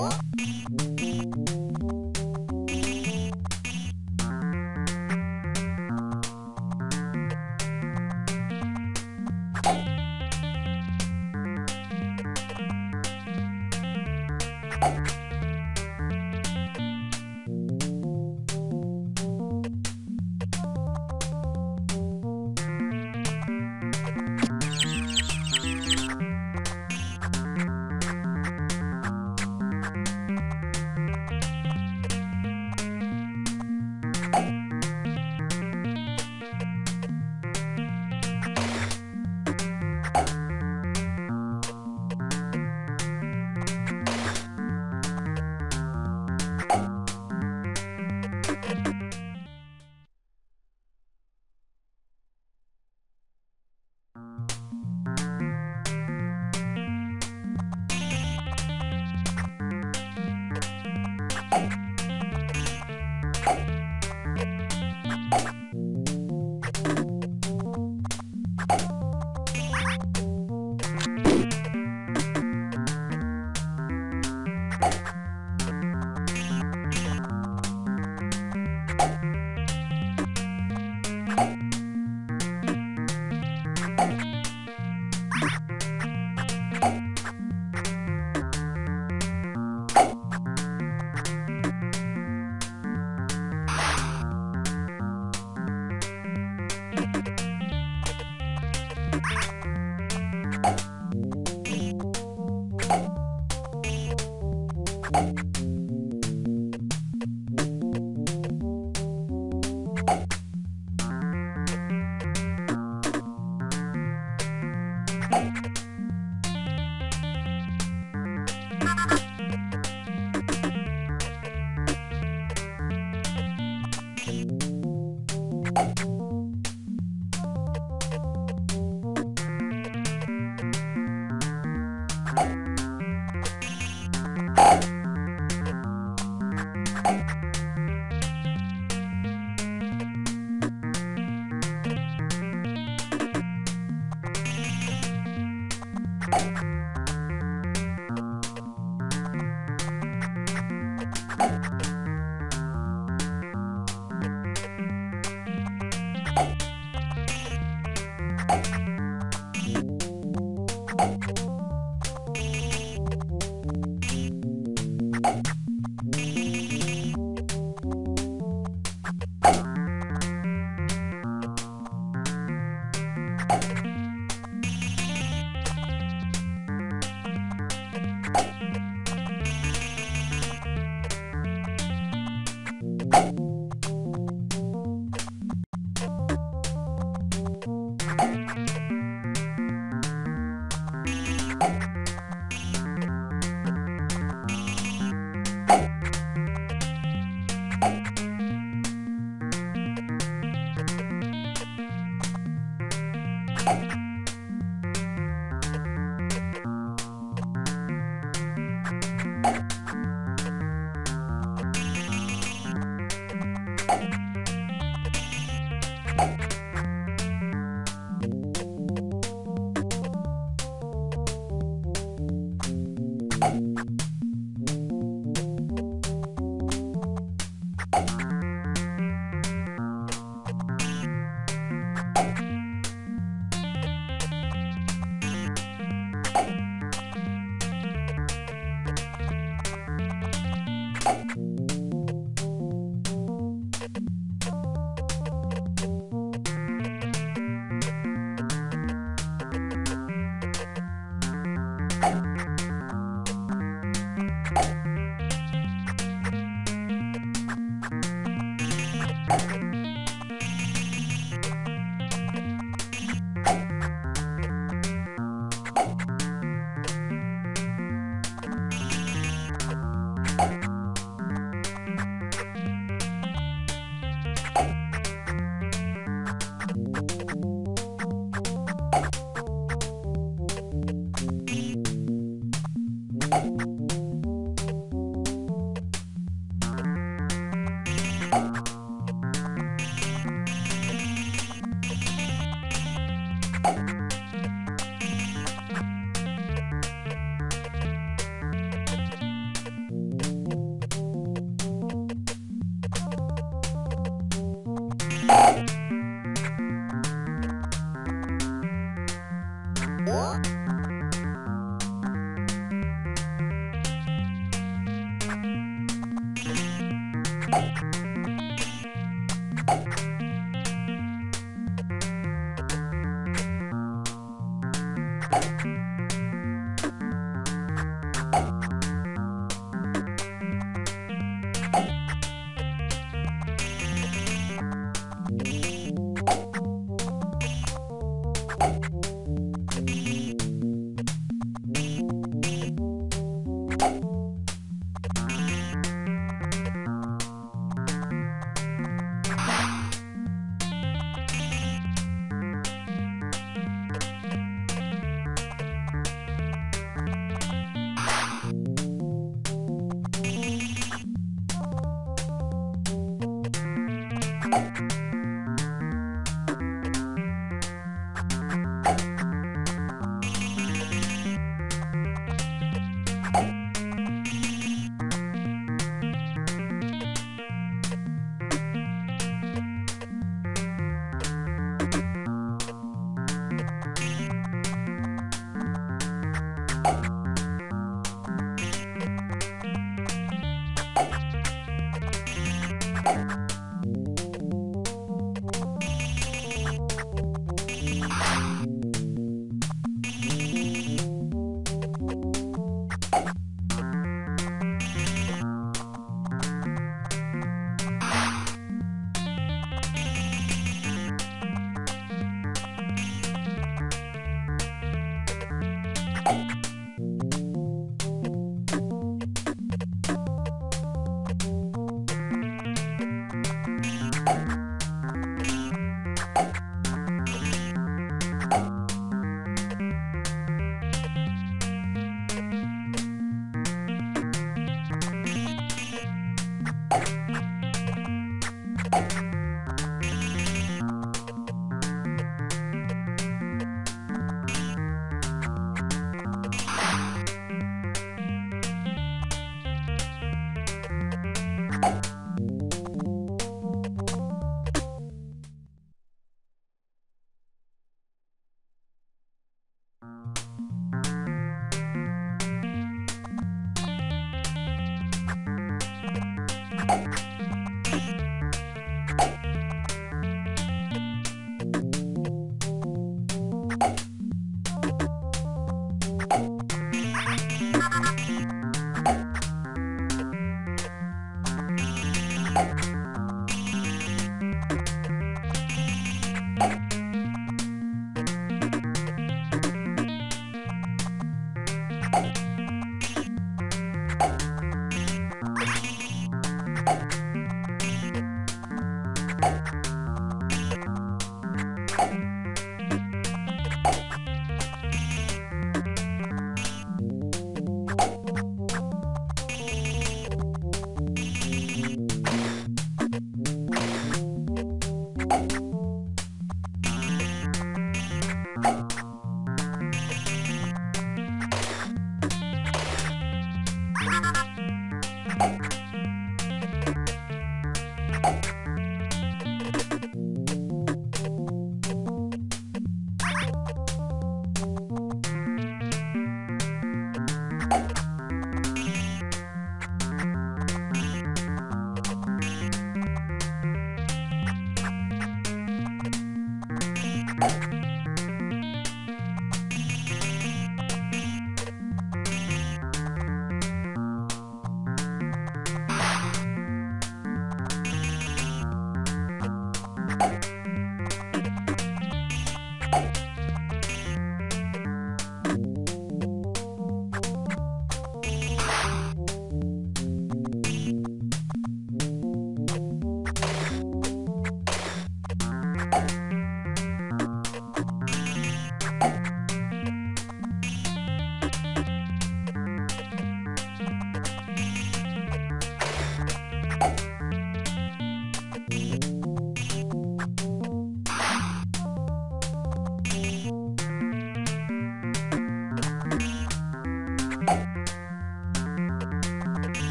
What?